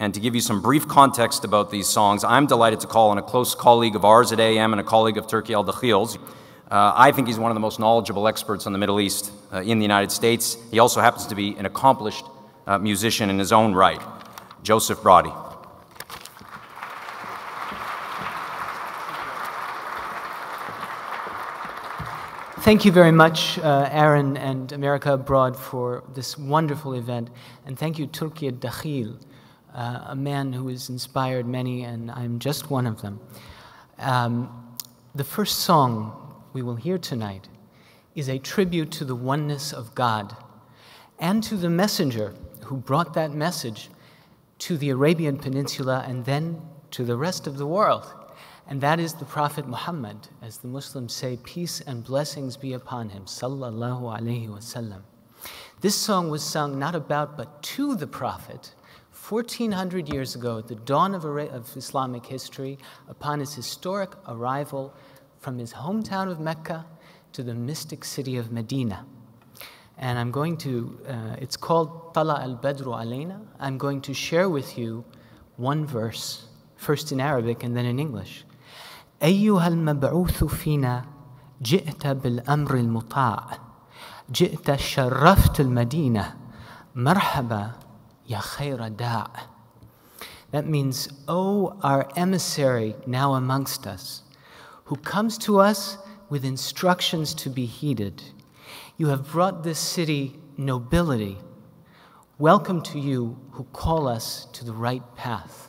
And to give you some brief context about these songs, I'm delighted to call on a close colleague of ours at AM and a colleague of Turki Al Dakhils. Uh, I think he's one of the most knowledgeable experts on the Middle East uh, in the United States. He also happens to be an accomplished uh, musician in his own right, Joseph Braude. Thank you very much, uh, Aaron and America Abroad, for this wonderful event. And thank you, Turki Dakhil, uh, a man who has inspired many, and I'm just one of them. Um, the first song we will hear tonight is a tribute to the oneness of God and to the messenger who brought that message to the Arabian Peninsula and then to the rest of the world and that is the Prophet Muhammad, as the Muslims say, peace and blessings be upon him, sallallahu alaihi wasallam. This song was sung not about but to the Prophet 1400 years ago, at the dawn of, of Islamic history, upon his historic arrival from his hometown of Mecca to the mystic city of Medina. And I'm going to, uh, it's called Tala al Badru Alayna. I'm going to share with you one verse, first in Arabic and then in English. أيها المبعوث فينا جئت بالأمر المطاع جئت شرفت المدينة مرحبا Ya da'. That means, O oh, our emissary now amongst us, who comes to us with instructions to be heeded. You have brought this city nobility. Welcome to you who call us to the right path.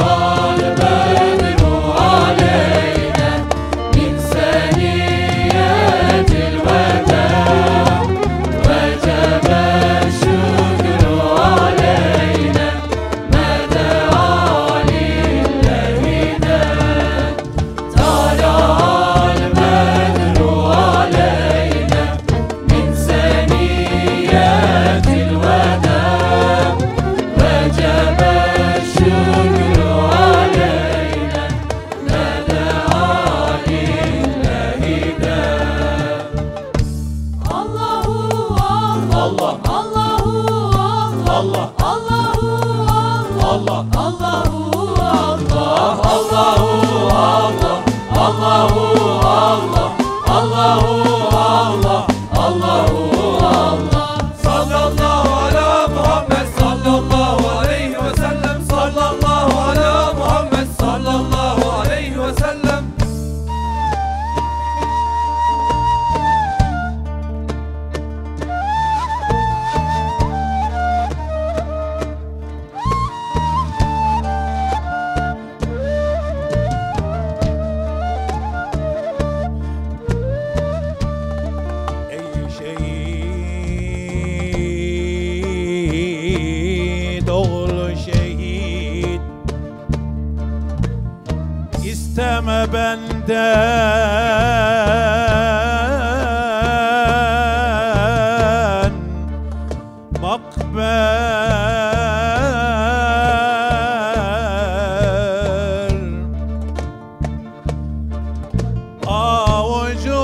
senden makber. Avucu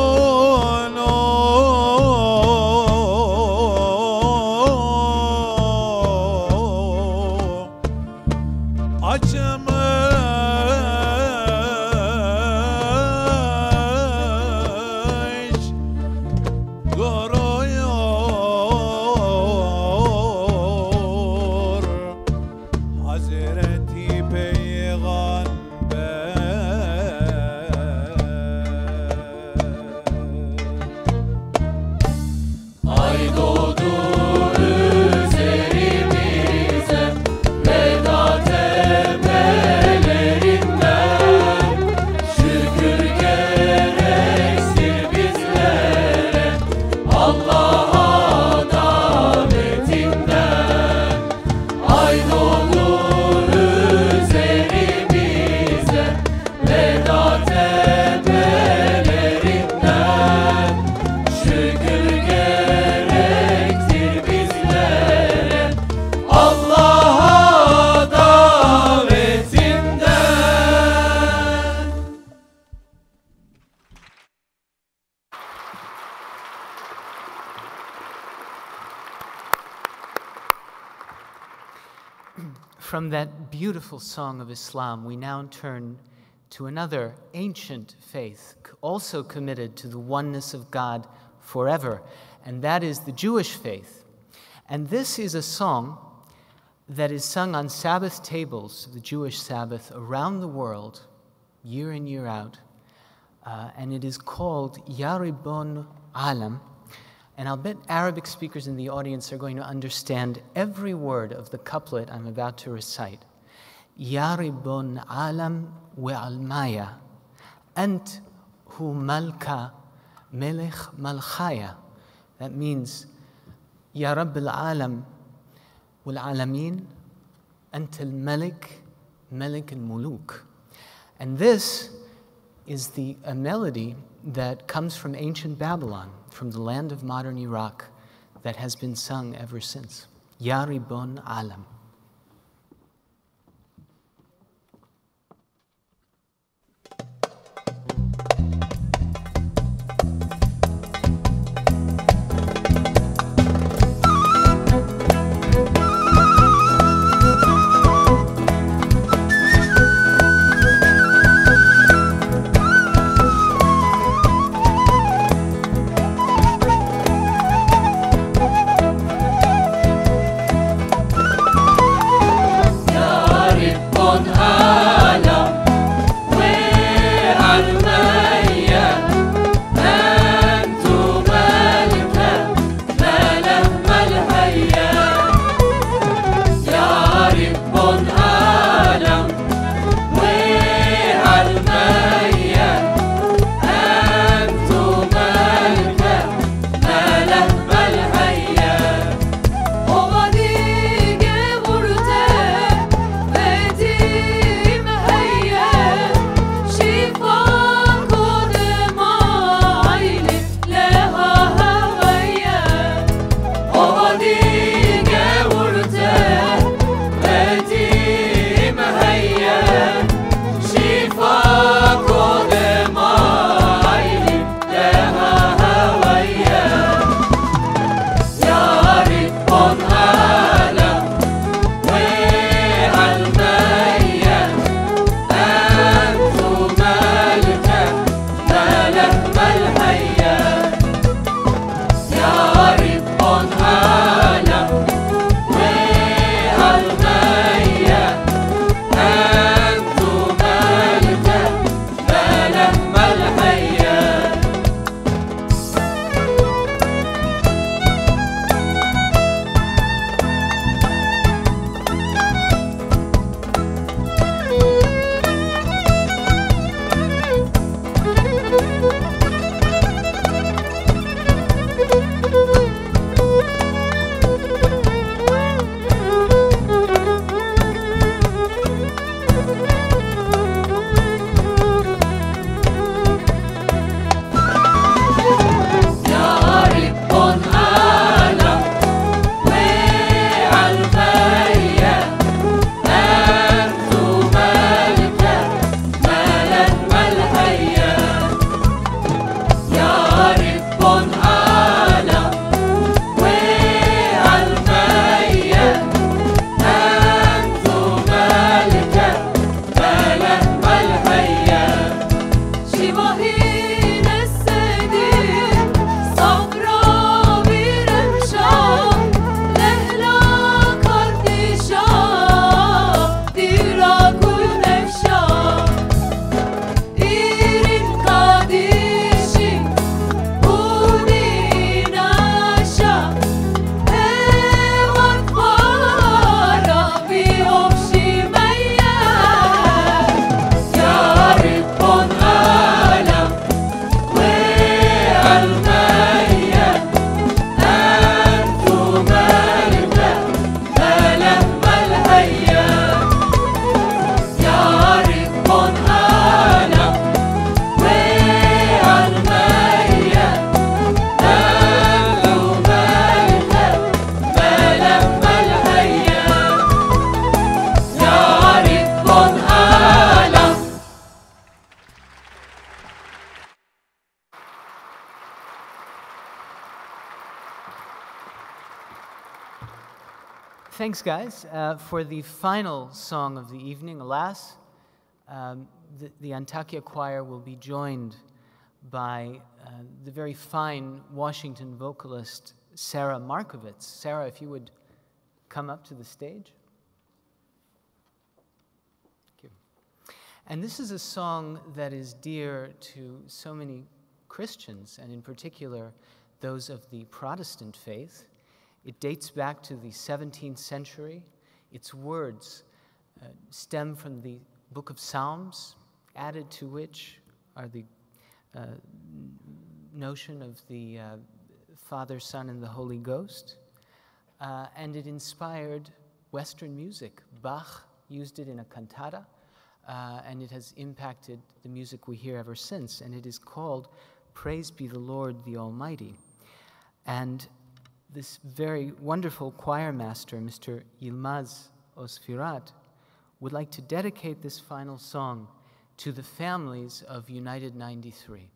From that beautiful song of Islam, we now turn to another ancient faith, also committed to the oneness of God forever, and that is the Jewish faith. And this is a song that is sung on Sabbath tables the Jewish Sabbath around the world, year in, year out. Uh, and it is called Ya Ribon Alam. And I'll bet Arabic speakers in the audience are going to understand every word of the couplet I'm about to recite. Ya Ribon Alam we'almaya, Ant hu malka melech malchaya. That means, Ya Rabb al-Alam wal-Alamin, Ant al-Malik, Malik al-Muluk. And this is the, a melody that comes from ancient Babylon, from the land of modern Iraq, that has been sung ever since. Ya Ribon Alam. Thanks, guys, uh, for the final song of the evening. Alas, um, the, the Antakya Choir will be joined by uh, the very fine Washington vocalist Sarah Markovitz. Sarah, if you would come up to the stage. Thank you. And this is a song that is dear to so many Christians, and in particular, those of the Protestant faith. It dates back to the 17th century. Its words uh, stem from the book of Psalms, added to which are the uh, notion of the uh, Father, Son, and the Holy Ghost. Uh, and it inspired Western music. Bach used it in a cantata, uh, and it has impacted the music we hear ever since. And it is called Praise Be the Lord the Almighty. And this very wonderful choir master, Mr. Yilmaz Özfırat, would like to dedicate this final song to the families of United 93.